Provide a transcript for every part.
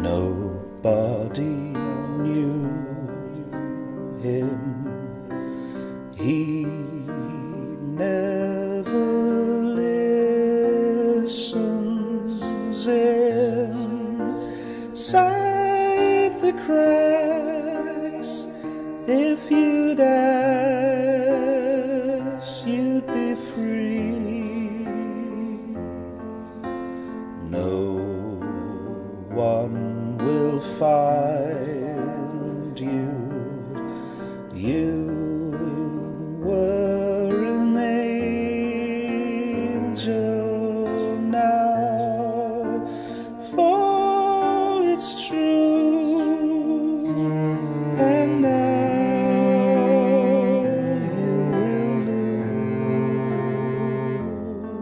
Nobody knew him. He never listens inside the cracks. If you'd ask, you'd be free. No one will find you. You were an angel now, for it's true, and now you will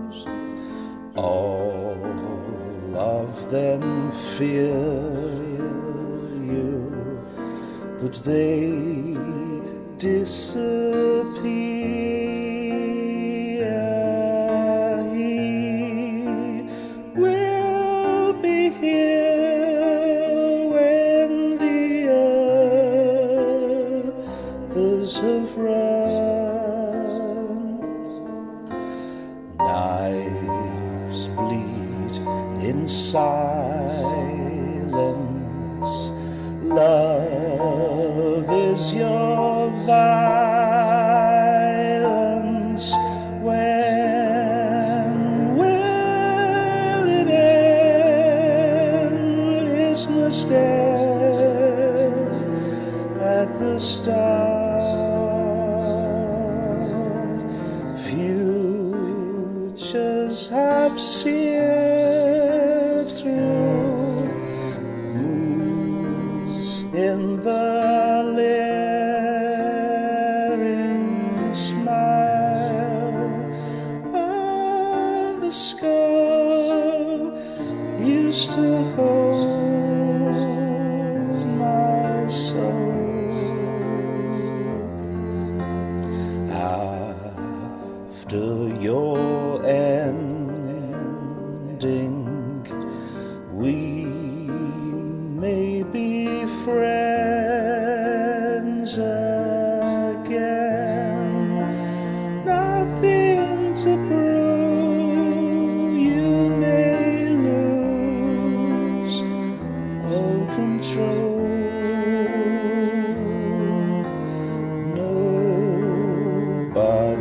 lose. All of them fear you, but they disappear. He will be here when the others have run. Bleed in silence. Love is your violence. When will it end? Is must end at the start. Futures have seared used to hold my soul. After your ending, we may be friends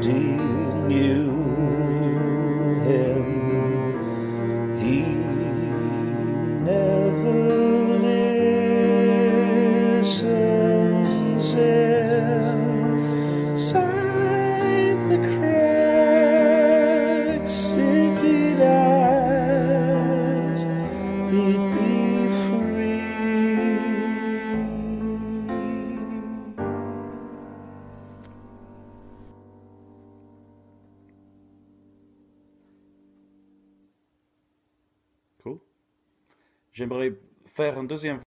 Nobody J'aimerais faire un deuxième